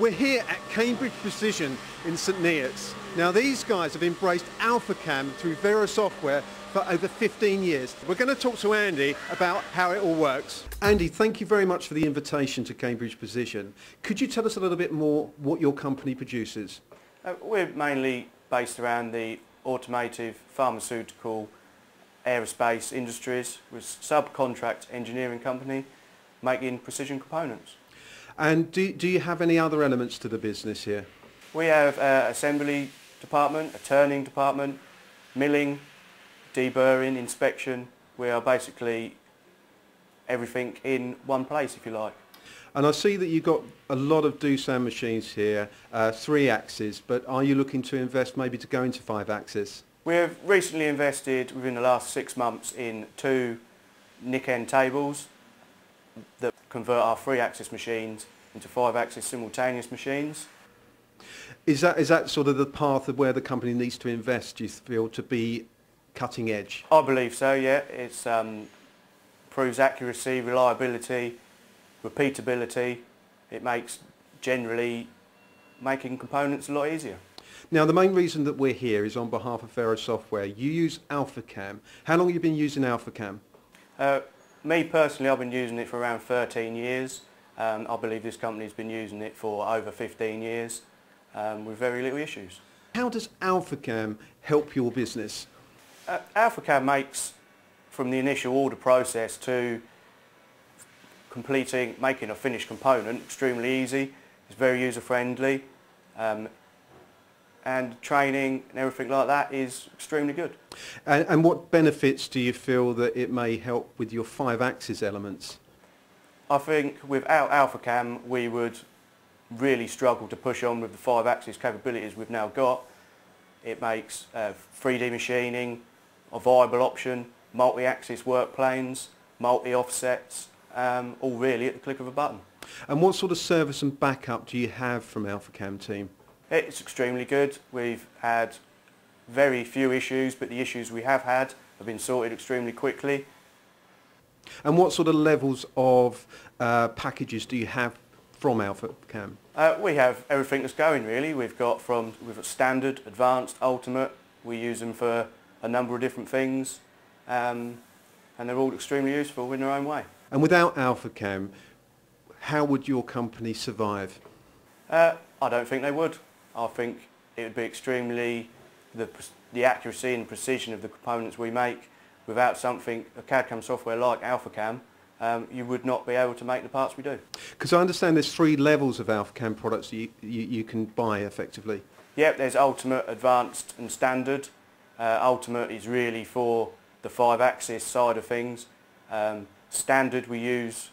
We're here at Cambridge Precision in St Neots. Now these guys have embraced AlphaCam through Vero Software for over 15 years. We're going to talk to Andy about how it all works. Andy, thank you very much for the invitation to Cambridge Precision. Could you tell us a little bit more what your company produces? Uh, we're mainly based around the automotive, pharmaceutical, aerospace industries. We're a subcontract engineering company making precision components. And do, do you have any other elements to the business here? We have an assembly department, a turning department, milling, deburring, inspection. We are basically everything in one place, if you like. And I see that you've got a lot of Doosan machines here, uh, three axes, but are you looking to invest maybe to go into five axes? We have recently invested within the last six months in two Nikken tables that convert our three axis machines into five axis simultaneous machines. Is that, is that sort of the path of where the company needs to invest, do you feel, to be cutting edge? I believe so, yeah. It um, proves accuracy, reliability, repeatability. It makes generally making components a lot easier. Now the main reason that we're here is on behalf of Vero Software. You use AlphaCam. How long have you been using AlphaCam? Uh, me personally, I've been using it for around 13 years. Um, I believe this company's been using it for over 15 years um, with very little issues. How does AlphaCam help your business? Uh, AlphaCam makes, from the initial order process to completing, making a finished component extremely easy. It's very user friendly. Um, and training and everything like that is extremely good. And, and, what benefits do you feel that it may help with your five axis elements? I think without AlphaCam we would really struggle to push on with the five axis capabilities we've now got. It makes uh, 3D machining a viable option, multi-axis work planes, multi-offsets, um, all really at the click of a button. And what sort of service and backup do you have from AlphaCam team? It's extremely good. We've had very few issues, but the issues we have had have been sorted extremely quickly. And what sort of levels of uh, packages do you have from AlphaCam? Uh, we have everything that's going really. We've got from we've got standard, advanced, ultimate. We use them for a number of different things, um, and they're all extremely useful in their own way. And without AlphaCam, how would your company survive? Uh, I don't think they would. I think it would be extremely, the, the accuracy and precision of the components we make without something, a CAD-CAM software like AlphaCam, um, you would not be able to make the parts we do. Because I understand there's three levels of AlphaCam products you, you, you can buy effectively. Yep, there's Ultimate, Advanced and Standard. Uh, Ultimate is really for the five-axis side of things. Um, standard we use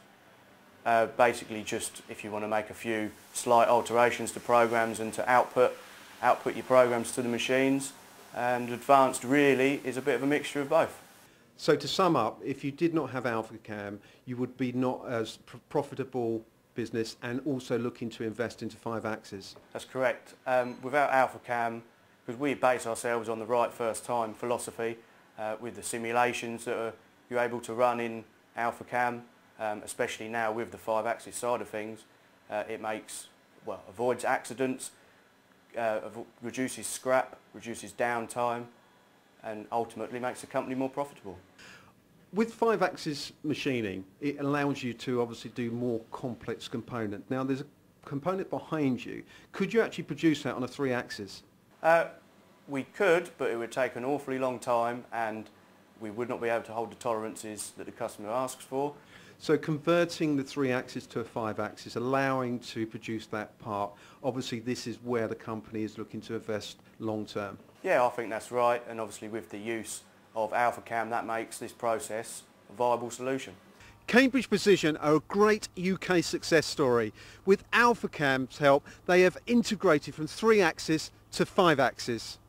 uh, basically just if you want to make a few slight alterations to programs and to output, output your programs to the machines. And advanced really is a bit of a mixture of both. So to sum up, if you did not have AlphaCam, you would be not as pr profitable business and also looking to invest into five axes. That's correct. Um, without AlphaCam, because we base ourselves on the right first time philosophy uh, with the simulations that are, you're able to run in AlphaCam, um, especially now with the five axis side of things, uh, it makes, well, avoids accidents, uh, reduces scrap, reduces downtime, and ultimately makes the company more profitable. With five axis machining, it allows you to obviously do more complex component. Now there's a component behind you. Could you actually produce that on a three axis? Uh, we could, but it would take an awfully long time and we would not be able to hold the tolerances that the customer asks for. So converting the three axis to a five axis, allowing to produce that part, obviously this is where the company is looking to invest long term. Yeah, I think that's right and obviously with the use of AlphaCam that makes this process a viable solution. Cambridge Precision are a great UK success story. With AlphaCam's help, they have integrated from three axis to five axis.